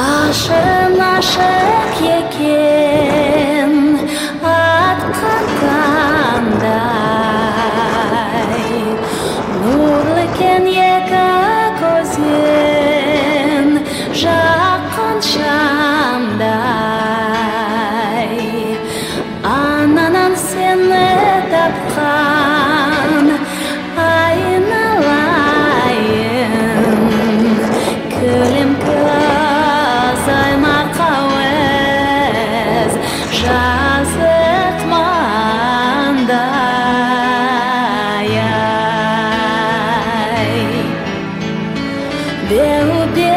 ашын ашық екен атқан таңдай нұрлы екен екі көзен жаққан шамдай ананан сені тапқан There will be